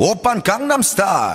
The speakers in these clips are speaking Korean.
오빤 강남스타일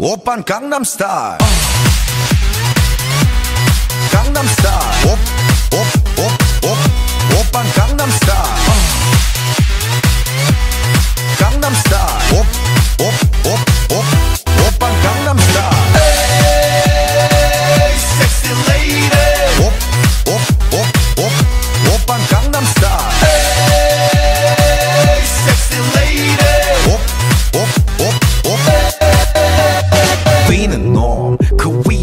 오빤 강남스타일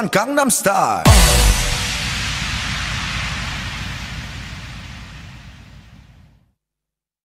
von Gangnam Style.